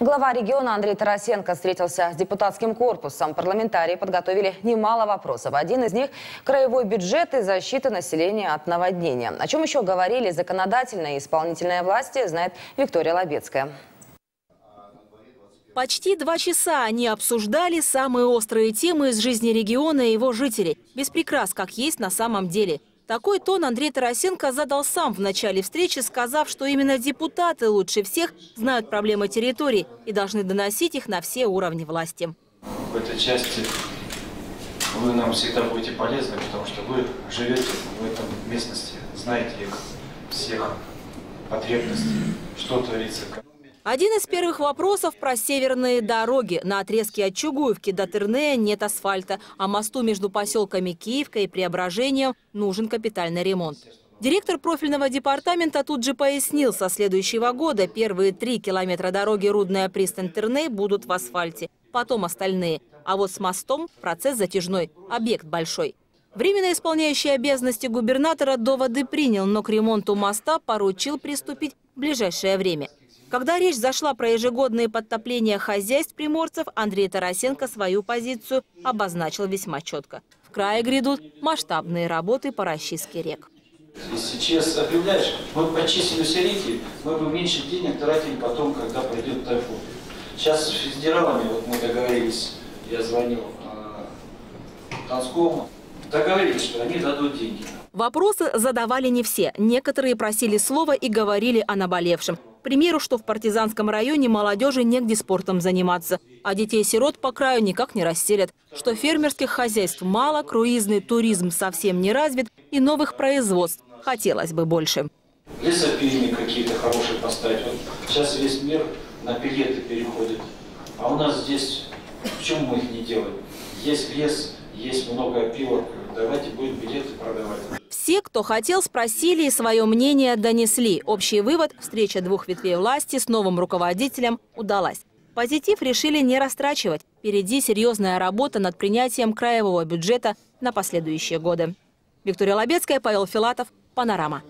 Глава региона Андрей Тарасенко встретился с депутатским корпусом. Парламентарии подготовили немало вопросов. Один из них – краевой бюджет и защита населения от наводнения. О чем еще говорили законодательная и исполнительная власти, знает Виктория Лобецкая. Почти два часа они обсуждали самые острые темы из жизни региона и его жителей. Без прикрас, как есть на самом деле. Такой тон Андрей Тарасенко задал сам в начале встречи, сказав, что именно депутаты лучше всех знают проблемы территории и должны доносить их на все уровни власти. В этой части вы нам всегда будете полезны, потому что вы живете в этом местности, знаете их всех потребностей, что творится. Один из первых вопросов про северные дороги. На отрезке от Чугуевки до Тырнея нет асфальта, а мосту между поселками Киевка и Преображением нужен капитальный ремонт. Директор профильного департамента тут же пояснил, со следующего года первые три километра дороги Рудная пристань-Тырней будут в асфальте, потом остальные. А вот с мостом процесс затяжной, объект большой. Временно исполняющий обязанности губернатора доводы принял, но к ремонту моста поручил приступить в ближайшее время – когда речь зашла про ежегодные подтопления хозяйств приморцев, Андрей Тарасенко свою позицию обозначил весьма четко. В крае грядут масштабные работы по расчистке рек. Если сейчас объявляешь, мы почистили все реки, мы бы меньше денег тратили потом, когда придет тайфун. Сейчас с федералами, вот мы договорились, я звонил Донскому, договорились, что они дадут деньги. Вопросы задавали не все. Некоторые просили слова и говорили о наболевшем. К примеру, что в партизанском районе молодежи негде спортом заниматься, а детей-сирот по краю никак не расселят, что фермерских хозяйств мало, круизный туризм совсем не развит и новых производств хотелось бы больше. Лесопильни какие-то хорошие поставить. Вот сейчас весь мир на пилеты переходит. А у нас здесь, почему мы их не делаем? Есть лес, есть много опилок, давайте будем. Кто хотел, спросили и свое мнение донесли. Общий вывод – встреча двух ветвей власти с новым руководителем удалась. Позитив решили не растрачивать. Впереди серьезная работа над принятием краевого бюджета на последующие годы. Виктория Лобецкая, Павел Филатов, Панорама.